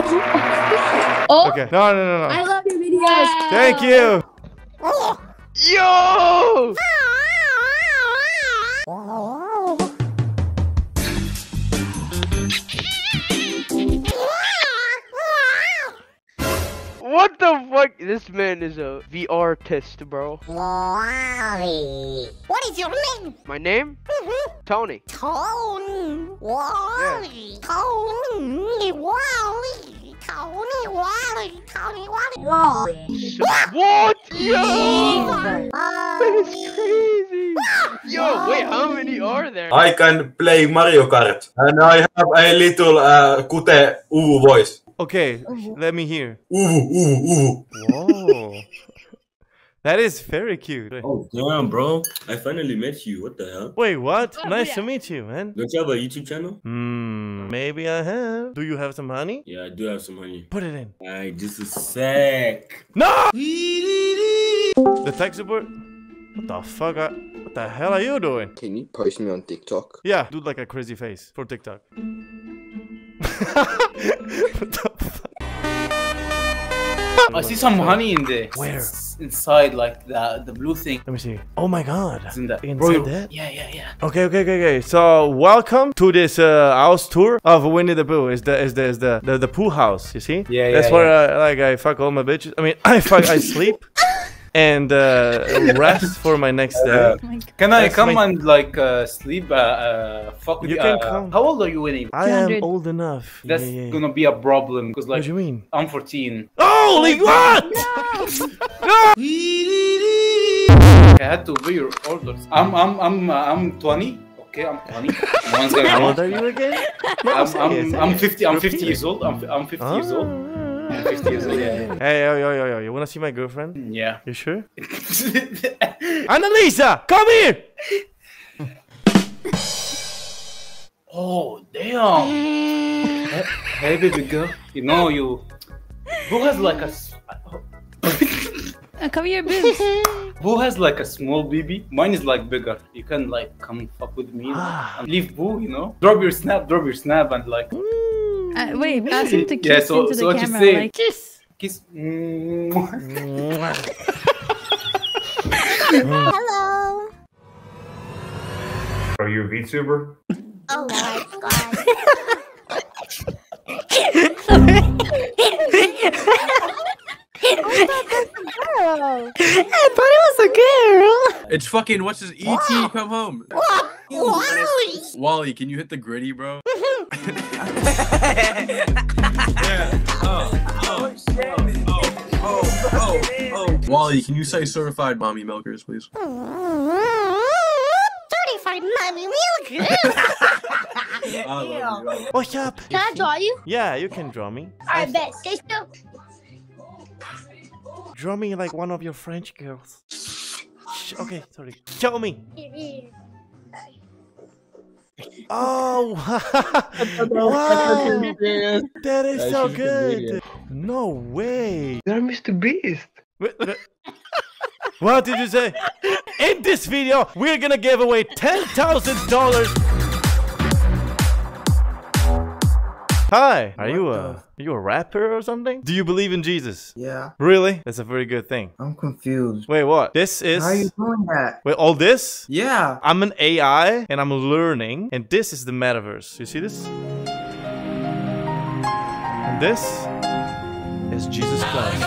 S2: oh. Okay. No, no, no, no. I
S1: love your videos. Wow. Thank you. Yo!
S3: What the fuck? This man is a VR test, bro. Wally.
S1: What is your name?
S3: My name? Mm -hmm. Tony.
S1: Tony. Wally. Yes. Tony. Wally.
S4: Tony Wally. Tony Wally. Wally.
S1: So what? Yo! That is crazy. Yo, wait, how many are there?
S2: I can play Mario Kart. And I have a little uh, Kute UwU voice. Okay, let me hear.
S1: Whoa.
S2: that is very cute. Oh, damn, bro. I finally met you. What the hell? Wait, what? Oh, nice yeah. to meet you, man. Don't you have a YouTube channel? Hmm, maybe I have. Do you have some honey? Yeah, I do have some honey. Put it in. Alright, just a sec. No! The tech support? What the fuck? I what the hell are you doing? Can you post me on TikTok? Yeah, do like a crazy face for TikTok what the fuck? I see some honey in there. Where? inside, like the the blue thing. Let me see. Oh my god. It's in that. Inside that? Yeah, yeah, yeah. Okay, okay, okay, okay. So welcome to this uh, house tour of Winnie the Pooh. Is the is the is the the, the Pooh house? You see? Yeah, yeah. That's yeah. where I, like I fuck all my bitches. I mean, I fuck. I sleep. and uh, rest for my next day. Uh, can I That's come my... and
S3: like uh, sleep? Uh, uh fuck you. can uh, come. How old are you, Winnie? I am
S2: old enough. That's yeah, yeah. gonna be a problem because like. What do you mean? I'm 14. Holy oh what? No! Ah! I had to be your orders. I'm I'm I'm uh, I'm 20 okay, I'm 20. How old are you again? I'm, I'm, I'm, 50. I'm 50 years old. I'm, I'm 50 huh? years old. Ah yeah. Hey, yo, yo, yo, yo, you wanna see my girlfriend? Yeah. You sure? Annalisa, come here!
S3: oh, damn! hey, baby girl, you know you... Who has like a... Uh, come here, boobs. Boo has like a small baby. Mine is like bigger. You can like come fuck with me. Ah. leave Boo, you know? Drop your snap, drop your snap and like... Mm. Uh, wait, ask him to kiss yeah, so, into so the camera. Say, like, kiss. Kiss. Hello.
S2: Are you a VTuber?
S1: Oh my god. I
S3: thought it was a girl. It's fucking what's this? ET come home. Wally. Wally, can you hit the griddy, bro? yeah.
S2: Oh oh
S1: oh, oh, oh,
S2: oh, Wally, can you say certified mommy milkers, please?
S1: Mm-hmm. Certified mommy milkers.
S2: What's up? Can I draw you? Yeah, you can draw me. I,
S4: bet. Stay still.
S2: Draw me like one of your French girls. Okay, sorry. Show me. Oh, wow. that is so good. No way. You're Mr. Beast. what did you say? In this video, we're gonna give away $10,000 Hi. Are you a are you a rapper or something? Do you believe in Jesus? Yeah. Really? That's a very good thing. I'm confused. Wait, what? This is. How are you
S1: doing that?
S2: Wait, all this? Yeah. I'm an AI and I'm learning, and this is the metaverse. You see this? And this is Jesus Christ.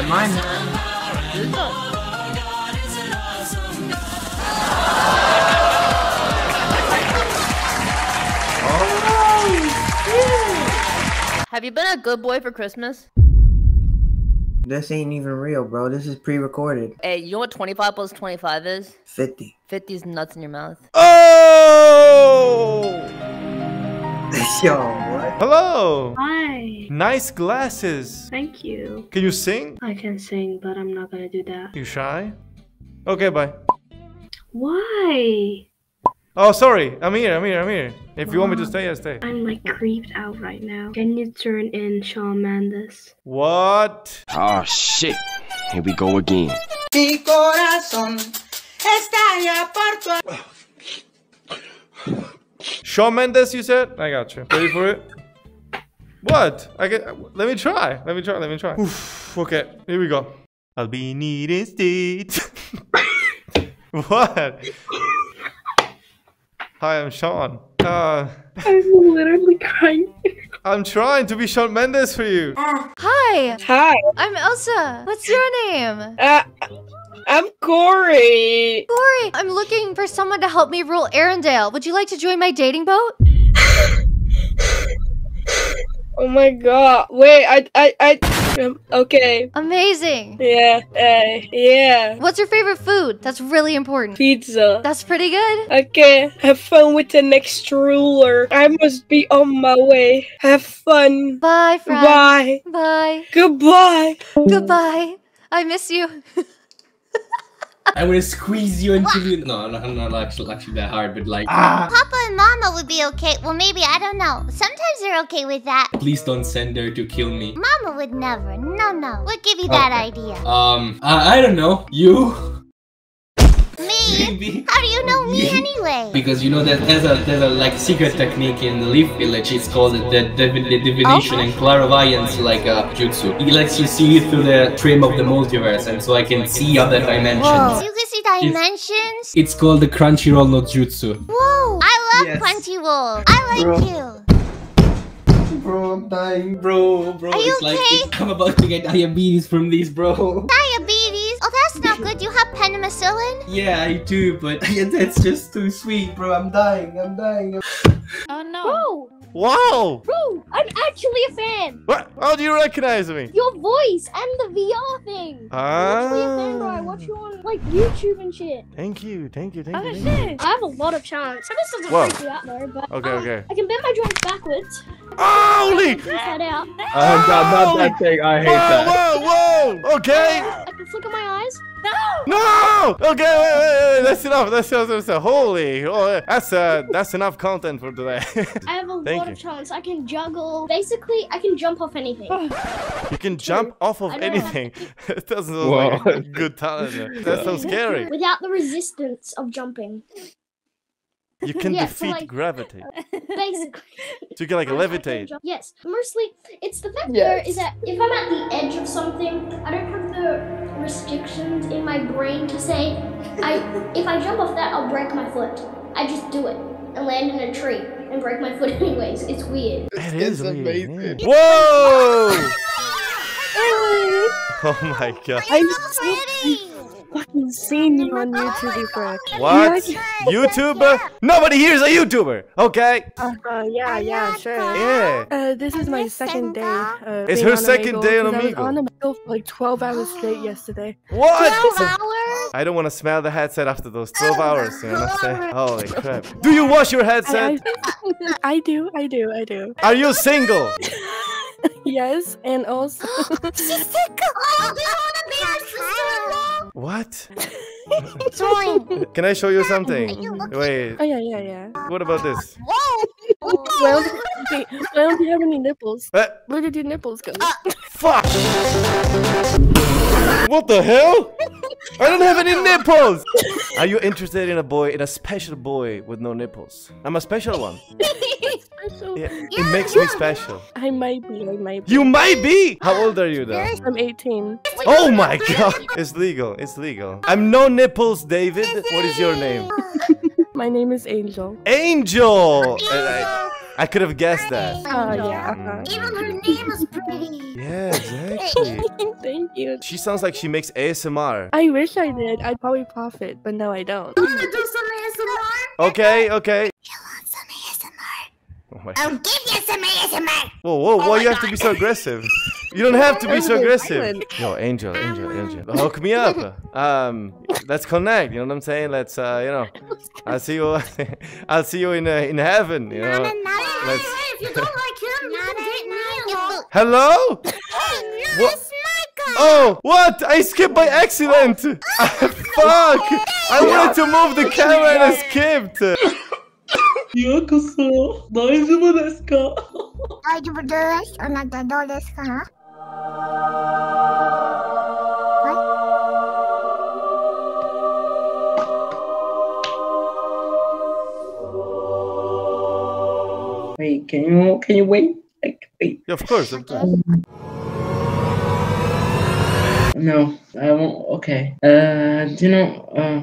S2: Am I?
S4: Have you been a good boy for Christmas?
S3: This ain't even real, bro. This is pre-recorded.
S4: Hey, you know what 25 plus 25 is? 50. 50 is nuts in your mouth.
S2: Oh! Yo, what? Hello.
S3: Hi.
S2: Nice glasses.
S3: Thank you.
S2: Can you sing?
S3: I can sing, but I'm not gonna do that.
S2: You shy? Okay, bye.
S3: Why?
S2: Oh, sorry. I'm here. I'm here. I'm here. If Mom, you want me to ah, stay, I stay.
S3: I'm like creeped out right now. Can you turn in Shawn Mendes?
S2: What? Oh, shit. Here we go again.
S3: Mi corazón por
S2: tu... Shawn Mendes, you said? I got you. Ready for it? What? I get, let me try. Let me try. Let me try. Oof, okay, here we go. I'll be needing state. what? Hi, I'm Shawn. Uh, I'm literally crying. I'm trying to be Shawn Mendes for you. Uh,
S4: Hi. Hi. I'm Elsa. What's your name? Uh, I'm Corey. Corey, I'm looking for someone to help me rule Arendelle. Would you like to join my dating boat? oh my god. Wait, I, I, I... Okay. Amazing. Yeah. Uh, yeah. What's your favorite food? That's really important. Pizza. That's pretty good.
S3: Okay. Have fun with the next ruler. I must be on my way. Have fun. Bye, friend. Bye. Bye. Goodbye. Goodbye. I miss you. I would squeeze you into the. No, no, not actually, actually that hard, but like. Ah.
S4: Papa and Mama would be okay. Well, maybe I don't know. Sometimes they're okay with that.
S3: Please don't send her to kill me.
S4: Mama would never. No, no. What give you okay. that idea?
S3: Um, I, I don't know. You.
S4: Me? How do you know me anyway?
S3: Because you know that there's a there's a like secret technique in the Leaf Village. It's called the, the divination oh. and clairvoyance, like a uh, jutsu. It lets you see through the frame of the multiverse, and so I can see other dimensions. Whoa. You
S4: can see dimensions? It's, it's
S3: called the Crunchyroll no jutsu.
S4: Whoa! I love yes. Crunchyroll. I like Bro. you
S3: bro, I'm dying, bro, bro. Are you it's okay? like I'm about to get diabetes from these, bro. Diabetes?
S4: Do you have penicillin?
S3: Yeah, I do, but that's just too sweet, bro. I'm dying. I'm dying.
S4: Oh no. Bro.
S3: Wow!
S4: Bro, I'm actually a fan!
S2: What? How do you recognize me?
S4: Your voice and the VR thing!
S3: Ah.
S2: I'm actually a fan, bro. I watch
S4: you on, like, YouTube and shit.
S2: Thank you, thank you, thank oh, you.
S4: I have a lot
S1: of chance. I guess doesn't Whoa. freak you out, though, but...
S3: Okay,
S2: okay.
S1: I can bend my joints backwards. Oh, Holy! i out. Um,
S2: not, that thing. I hate whoa, that.
S1: Whoa, whoa, whoa! Okay! I can flick my eyes. No!
S2: No! Okay, wait, wait, wait. That's enough. That's enough. That's enough. Holy, oh, that's uh, that's enough content for today.
S4: I have a Thank lot you. of chance. I can juggle. Basically, I can jump off anything.
S2: you can jump off of anything. it doesn't look Whoa. like a good talent. That's so scary.
S4: Without the resistance of jumping.
S2: You can yeah, defeat so like, gravity.
S4: Basically.
S2: So you can like I, levitate. I can
S4: yes. Mostly, it's the fact yes. is that if I'm at the edge of something, I don't have the restrictions in my brain to say, I if I jump off that, I'll break my foot. I just do it and land in a tree and break my foot anyways. It's weird.
S1: That is it's weird.
S2: amazing. Whoa! oh my god. I'm
S3: so fucking seen you on YouTube before. What?
S2: YouTuber? Nobody here is a YouTuber, okay?
S3: Uh, uh yeah, yeah, sure. Yeah. Uh, this is my second day. Uh, it's her second day on Omegle. I was on Omegle for like 12 hours straight yesterday. What? 12
S2: hours? I don't want to smell the headset after those 12 hours, you know Holy crap. Do you wash your headset?
S3: I, I, I do, I do, I do.
S2: Are you single?
S3: Yes, and also. She's sick. Oh, do you wanna
S2: be our sister-in-law?
S3: What? Join. Can I show you something? Wait. Oh yeah, yeah, yeah.
S2: What about this?
S3: Whoa! Well, why don't you have any nipples? Uh, Where did your nipples go? Uh,
S2: fuck! what the hell? I don't have any nipples! Are you interested in a boy, in a special boy with no nipples? I'm a special one.
S3: special. Yeah,
S1: yeah, it
S2: makes yeah. me special.
S3: I might be, I might you
S2: might be! How old are you though? I'm
S3: 18.
S2: oh my god! It's legal, it's legal. I'm no nipples, David. What is your name?
S3: my name is Angel.
S2: Angel! I could have guessed that.
S3: Oh, yeah. Mm.
S2: Even her name is pretty. Yeah, exactly. Thank you. She sounds like she makes ASMR.
S3: I wish I did. I'd probably profit, but no, I don't. You wanna do some
S2: ASMR? Okay, okay. Oh I'll
S3: give you some ASMR.
S2: Whoa, whoa, oh why you have to be so aggressive? You don't have to be so aggressive. Yo, Angel, Angel, Angel. Hook me up. Um, let's connect. You know what I'm saying? Let's, uh, you know, I'll see you. I'll see you in uh, in heaven. You know. Let's... If you don't
S4: like
S2: Hello. What? Oh, what? I skipped by accident. Oh, Fuck! I wanted to move the camera and I skipped. Wait, can
S3: you can you wait? Like wait. Yeah, of course, of course. No, I won't. Okay. Uh, do you know? Uh,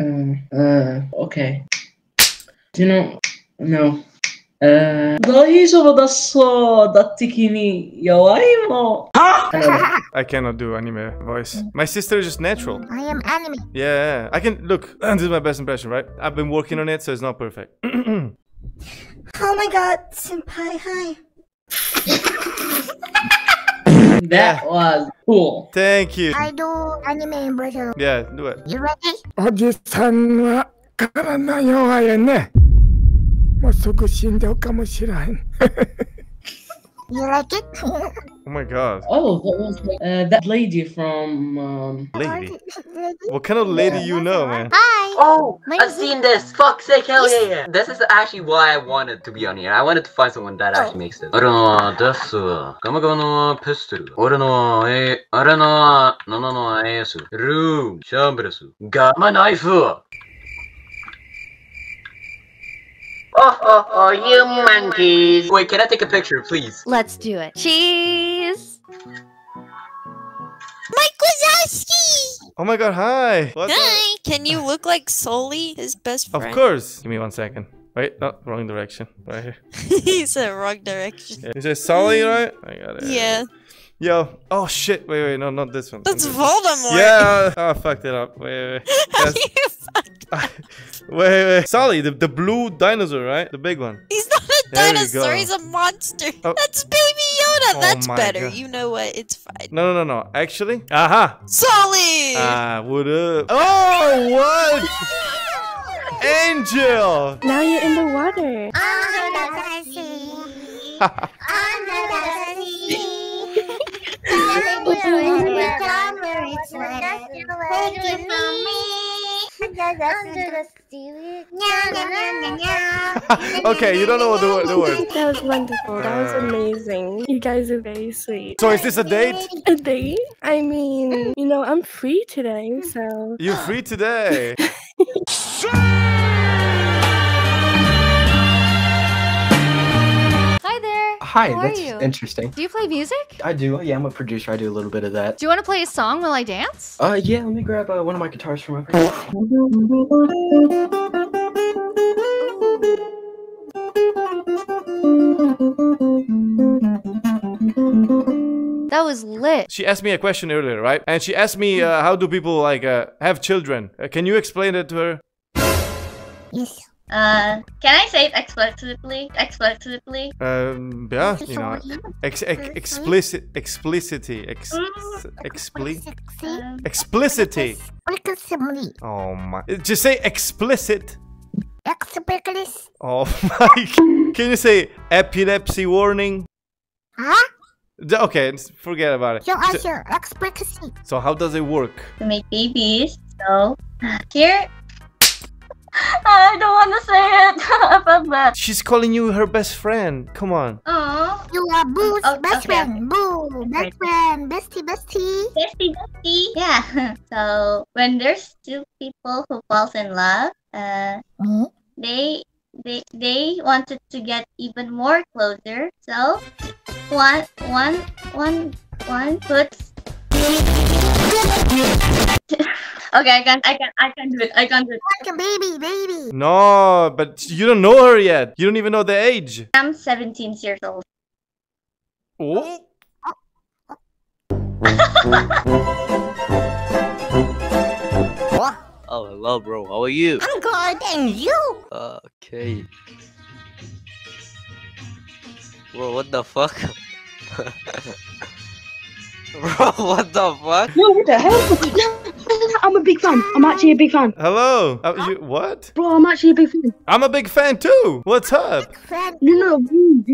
S3: uh, uh okay. You know, no. I
S2: cannot do anime voice. My sister is just natural.
S3: I am anime.
S2: Yeah, I can look. This is my best impression, right? I've been working on it, so it's not perfect. oh
S1: my god, senpai, hi.
S2: that was cool. Thank you. I
S4: do anime in Brazil. Yeah, do it. You ready?
S2: おじさんは
S1: 体
S3: 弱いね。もうすぐ死んでるかもしらへん。You like it? oh
S2: my god. Oh,
S3: that was uh, that lady
S2: from. Um... Lady? what kind of lady yeah. you know, man?
S1: Hi! Oh, my I've seen
S3: this! Fuck's sake, hell yeah, yeah! This is actually why I wanted to be on here. I wanted to find someone that actually oh. makes this. 俺のテスはカマカマのヒストル俺のえあれの Gamma knife. Oh, oh, oh, you monkeys. Wait, can I take a picture,
S2: please?
S4: Let's do it. Cheese! Mike Wazowski!
S2: Oh my god, hi! What's
S4: hi! Can you look like Sully, his best
S2: friend? Of course! Give me one second. Wait, no, wrong direction. Right here.
S3: he said wrong direction.
S2: Is it Sully, right? I got it. Yeah. Yo. Oh shit. Wait, wait, no, not this one. That's this Voldemort. Yeah. Oh, I fucked it up. Wait, wait. Yes. you fucked wait, wait. Sally, the, the blue dinosaur, right? The big one. He's
S3: not a dinosaur. He's a monster. Oh. That's baby Yoda. Oh, That's better. God. You know what? It's fine.
S2: No, no, no, no. Actually. Aha. Uh -huh.
S1: Sally.
S4: Ah,
S2: uh, what up? Oh, what? Angel. Now you're in the water. Oh, the okay, you don't know the word. The word.
S3: That was wonderful. That was amazing. You guys are very sweet. So is this a date? A date? I mean, you know, I'm free today, so. You're free
S2: today.
S3: Hi, How that's interesting. Do you play music? I do. Yeah, I'm a producer. I do a little bit of that.
S4: Do you want to play a song while I dance?
S3: Uh, yeah. Let me grab uh, one of my guitars from over
S2: That was lit. She asked me a question earlier, right? And she asked me, uh, how do people like uh, have children? Uh, can you explain that to her?
S4: Yes. Uh, can I say it explicitly? Explicitly?
S2: Um, yeah, you know, ex ex explicit, explicitity, ex mm. expli
S4: um,
S2: Oh my! Just say explicit.
S4: Oh
S2: my! Can you say epilepsy warning? Huh? Okay, forget about it. So, So how does it work?
S4: To make babies. So here I don't want to say it. I felt bad.
S2: She's calling you her best friend. Come on.
S4: Aww. You are Boo's oh, best okay. friend. Boo, best friend, bestie, bestie. Bestie, bestie. Yeah. so when there's two people who falls in love, uh, mm? they they they wanted to get even more closer. So one one one one puts Okay, I can't, I can't, I can't do it. I can't do it. Like a baby, baby.
S2: No, but you don't know her yet. You don't even know the age.
S4: I'm 17 years old.
S2: Oh.
S3: Oh, hello, bro. How are you? I'm
S1: good, and you?
S3: Okay. Bro, what
S2: the fuck? Bro, what the fuck?
S3: No, what the hell? I'm a big fan. I'm actually a big fan.
S2: Hello. Uh, you, what?
S3: Bro, I'm
S1: actually a big fan.
S2: I'm a big fan too. What's up?
S1: You know, the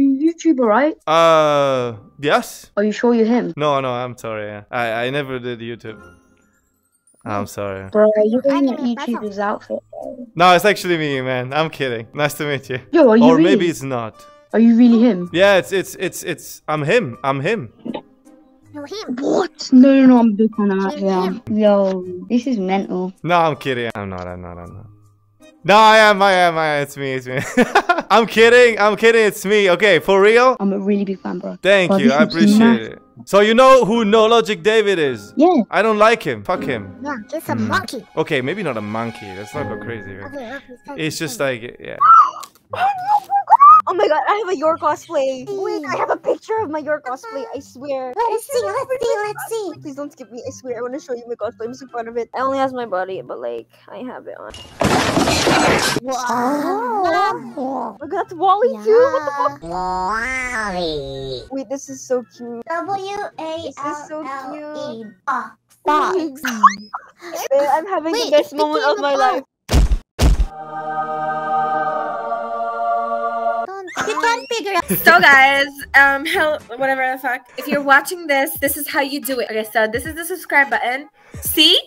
S1: YouTuber, right?
S2: Uh, yes. Are you sure you're him? No, no, I'm sorry. I, I never did YouTube. I'm sorry.
S3: Bro, you're wearing a YouTuber's outfit.
S2: No, it's actually me, man. I'm kidding. Nice to meet you. Yo, are you Or really? maybe it's not.
S3: Are you really him?
S2: Yeah, it's, it's, it's, it's, I'm him. I'm him.
S1: What? No, no, no, I'm booking out. Yeah. Yo, this is mental.
S2: No, I'm kidding. I'm not. I'm not. I'm not. No, I am, I am, I am. It's me, it's me. I'm kidding, I'm kidding, it's me. Okay, for real? I'm a really big fan, bro. Thank bro, you, I appreciate it. So you know who No Logic David is? Yeah. I don't like him. Fuck him.
S1: Yeah, he's a mm. monkey.
S2: Okay, maybe not a monkey. That's not go crazy. Right?
S1: Okay, okay, it's
S2: just like, yeah.
S3: Oh my god, I have a Yor oh cosplay. Wait, I have a picture of my Yor cosplay. I swear. Let's see, let's see, let's see. Please don't skip me. I swear, I want to show you my cosplay. I'm so proud of it. I only has my body, but like, I have it on.
S1: Oh. Wow. I got WALL-E yeah. too. What the fuck? WALL-E.
S4: Wait, this is so cute. W A L L E. This is so cute.
S3: I'm having Wait, the best moment of my life figure out. So guys, um, hell, whatever the fuck. If you're watching this, this is how you do it. Okay, so this is the subscribe button. See?